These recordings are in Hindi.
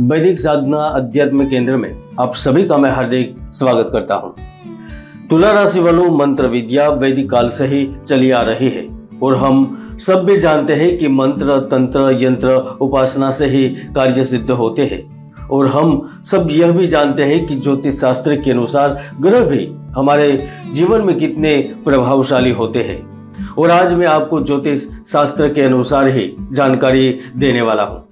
वैदिक साधना अध्यात्म केंद्र में आप सभी का मैं हार्दिक स्वागत करता हूँ। तुला राशि वालों, मंत्र विद्या वैदिक काल से ही चली आ रही है और हम सब भी जानते हैं कि मंत्र, तंत्र, यंत्र, उपासना से ही कार्य सिद्ध होते हैं। और हम सब यह भी जानते हैं कि ज्योतिष शास्त्र के अनुसार ग्रह भी हमारे जीवन में कितने प्रभावशाली होते हैं। और आज मैं आपको ज्योतिष शास्त्र के अनुसार ही जानकारी देने वाला हूँ।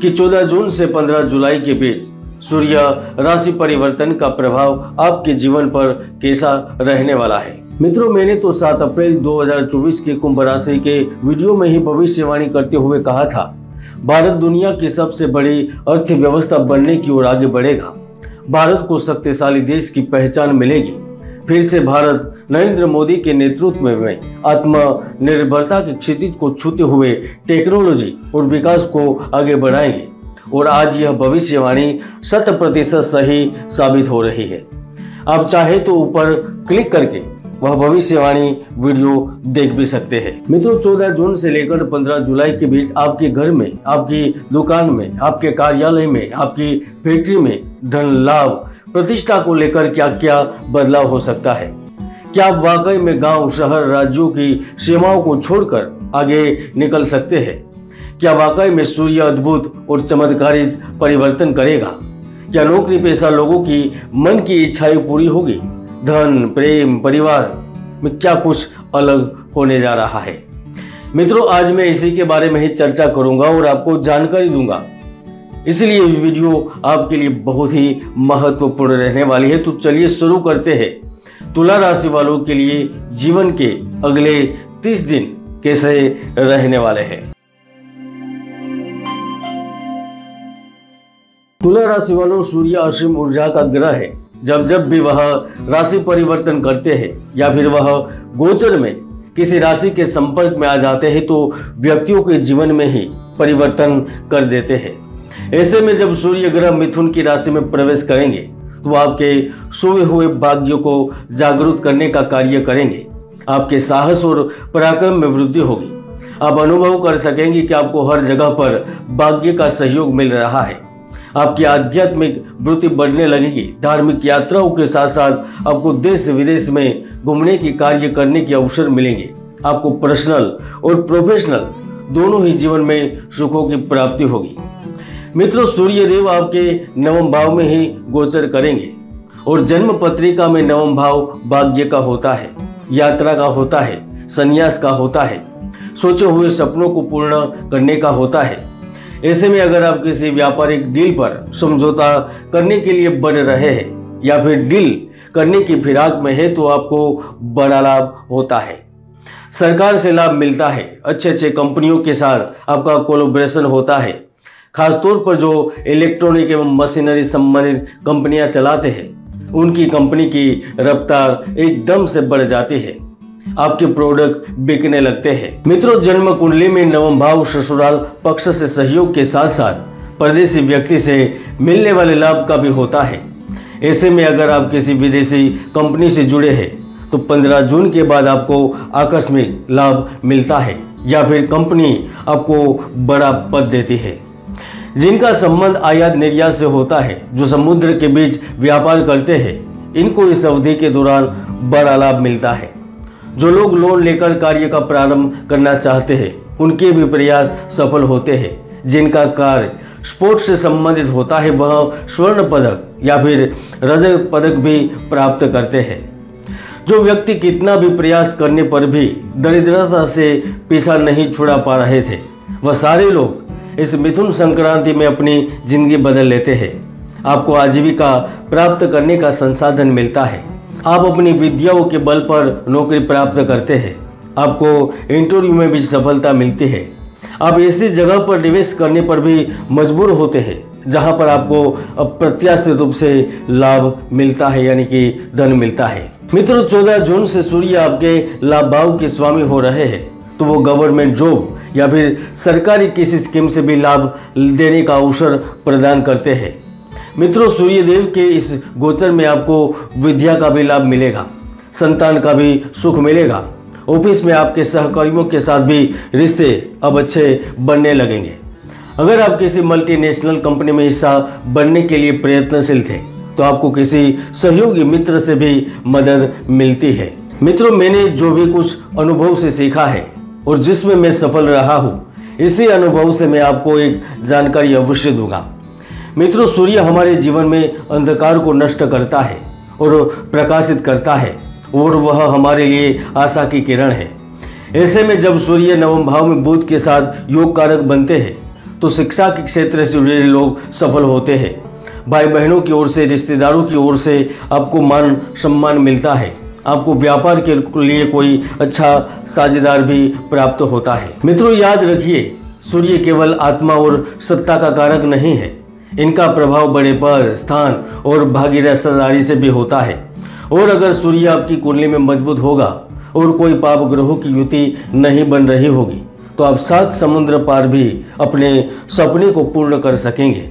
कि 14 जून से 15 जुलाई के बीच सूर्य राशि परिवर्तन का प्रभाव आपके जीवन पर कैसा रहने वाला है? मित्रों, मैंने तो 7 अप्रैल 2024 के कुंभ राशि के वीडियो में ही भविष्यवाणी करते हुए कहा था, भारत दुनिया की सबसे बड़ी अर्थव्यवस्था बनने की ओर आगे बढ़ेगा। भारत को शक्तिशाली देश की पहचान मिलेगी। फिर से भारत नरेंद्र मोदी के नेतृत्व में आत्मनिर्भरता के क्षितिज को छूते हुए टेक्नोलॉजी और विकास को आगे बढ़ाएँगे। और आज यह भविष्यवाणी शत प्रतिशत सही साबित हो रही है। आप चाहे तो ऊपर क्लिक करके वह भविष्यवाणी वीडियो देख भी सकते हैं। मित्रों 14 जून से लेकर 15 जुलाई के बीच आपके घर में, आपकी दुकान में, आपके कार्यालय में, आपकी फैक्ट्री में धन लाभ, प्रतिष्ठा को लेकर क्या क्या बदलाव हो सकता है? क्या आप वाकई में गाँव, शहर, राज्यों की सीमाओं को छोड़कर आगे निकल सकते हैं? क्या वाकई में सूर्य अद्भुत और चमत्कारित परिवर्तन करेगा? क्या नौकरी पेशा लोगों की मन की इच्छाएँ पूरी होगी? धन, प्रेम, परिवार में क्या कुछ अलग होने जा रहा है। मित्रों, आज मैं इसी के बारे में ही चर्चा करूँगा और आपको जानकारी दूँगा। इसलिए वीडियो आपके लिए बहुत ही महत्वपूर्ण रहने वाली है। तो चलिए शुरू करते हैं। तुला राशि वालों के लिए जीवन के अगले तीस दिन कैसे रहने वाले हैं? तुला राशि वालों, सूर्य असीम ऊर्जा का ग्रह है। जब जब भी वह राशि परिवर्तन करते हैं या फिर वह गोचर में किसी राशि के संपर्क में आ जाते हैं तो व्यक्तियों के जीवन में ही परिवर्तन कर देते हैं। ऐसे में जब सूर्य ग्रह मिथुन की राशि में प्रवेश करेंगे तो आपके सोए हुए भाग्यों को जागरूक करने का कार्य करेंगे। आपके साहस और पराक्रम में वृद्धि होगी। आप अनुभव कर सकेंगे कि आपको हर जगह पर भाग्य का सहयोग मिल रहा है। आपकी आध्यात्मिक वृत्ति बढ़ने लगेगी। धार्मिक यात्राओं के साथ साथ आपको देश विदेश में घूमने के कार्य करने के अवसर मिलेंगे। आपको पर्सनल और प्रोफेशनल दोनों ही जीवन में सुखों की प्राप्ति होगी। मित्रों सूर्य देव आपके नवम भाव में ही गोचर करेंगे और जन्म पत्रिका में नवम भाव भाग्य का होता है, यात्रा का होता है, संन्यास का होता है, सोचे हुए सपनों को पूर्ण करने का होता है। ऐसे में अगर आप किसी व्यापारिक डील पर समझौता करने के लिए बढ़ रहे हैं या फिर डील करने की फिराक में है तो आपको बड़ा लाभ होता है। सरकार से लाभ मिलता है। अच्छे अच्छे कंपनियों के साथ आपका कोलोब्रेशन होता है। खासतौर पर जो इलेक्ट्रॉनिक एवं मशीनरी संबंधित कंपनियाँ चलाते हैं, उनकी कंपनी की रफ्तार एकदम से बढ़ जाती है। आपके प्रोडक्ट बिकने लगते हैं। मित्रों, जन्म कुंडली में नवम भाव ससुराल पक्ष से सहयोग के साथ साथ परदेशी व्यक्ति से मिलने वाले लाभ का भी होता है। ऐसे में अगर आप किसी विदेशी कंपनी से जुड़े हैं तो 15 जून के बाद आपको आकस्मिक लाभ मिलता है, या फिर कंपनी आपको बड़ा पद देती है। जिनका संबंध आयात निर्यात से होता है, जो समुद्र के बीच व्यापार करते हैं, इनको इस अवधि के दौरान बड़ा लाभ मिलता है। जो लोग लोन लेकर कार्य का प्रारंभ करना चाहते हैं, उनके भी प्रयास सफल होते हैं। जिनका कार्य स्पोर्ट्स से संबंधित होता है, वह स्वर्ण पदक या फिर रजत पदक भी प्राप्त करते हैं। जो व्यक्ति कितना भी प्रयास करने पर भी दरिद्रता से पीछा नहीं छुड़ा पा रहे थे, वह सारे लोग इस मिथुन संक्रांति में अपनी ज़िंदगी बदल लेते हैं। आपको आजीविका प्राप्त करने का संसाधन मिलता है। आप अपनी विद्याओं के बल पर नौकरी प्राप्त करते हैं। आपको इंटरव्यू में भी सफलता मिलती है। आप ऐसी जगह पर निवेश करने पर भी मजबूर होते हैं, जहाँ पर आपको अप्रत्याशित रूप से लाभ मिलता है, यानी कि धन मिलता है। मित्रों 14 जून से सूर्य आपके लाभ भाव के स्वामी हो रहे हैं तो वो गवर्नमेंट जॉब या फिर सरकारी किसी स्कीम से भी लाभ देने का अवसर प्रदान करते हैं। मित्रों, सूर्यदेव के इस गोचर में आपको विद्या का भी लाभ मिलेगा, संतान का भी सुख मिलेगा। ऑफ़िस में आपके सहकर्मियों के साथ भी रिश्ते अब अच्छे बनने लगेंगे। अगर आप किसी मल्टीनेशनल कंपनी में हिस्सा बनने के लिए प्रयत्नशील थे तो आपको किसी सहयोगी मित्र से भी मदद मिलती है। मित्रों, मैंने जो भी कुछ अनुभव से सीखा है और जिसमें मैं सफल रहा हूँ, इसी अनुभव से मैं आपको एक जानकारी अवश्य दूँगा। मित्रों, सूर्य हमारे जीवन में अंधकार को नष्ट करता है और प्रकाशित करता है और वह हमारे लिए आशा की किरण है। ऐसे में जब सूर्य नवम भाव में बुद्ध के साथ योग कारक बनते हैं तो शिक्षा के क्षेत्र से जुड़े लोग सफल होते हैं। भाई बहनों की ओर से, रिश्तेदारों की ओर से आपको मान, सम्मान मिलता है। आपको व्यापार के लिए कोई अच्छा साझेदार भी प्राप्त होता है। मित्रों, याद रखिए, सूर्य केवल आत्मा और सत्ता का कारक नहीं है। इनका प्रभाव बड़े पद स्थान और भागीदारी से भी होता है। और अगर सूर्य आपकी कुंडली में मज़बूत होगा और कोई पाप ग्रहों की युति नहीं बन रही होगी तो आप सात समुद्र पार भी अपने सपने को पूर्ण कर सकेंगे।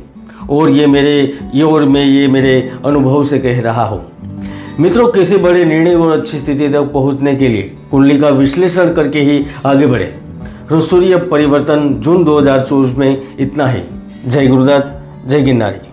और ये मेरे, ये और मैं, ये मेरे अनुभव से कह रहा हूँ। मित्रों, किसी बड़े निर्णय और अच्छी स्थिति तक पहुँचने के लिए कुंडली का विश्लेषण करके ही आगे बढ़े। सूर्य परिवर्तन जून 2024 में इतना ही। जय गुरुदत्त। जय गिरनारी।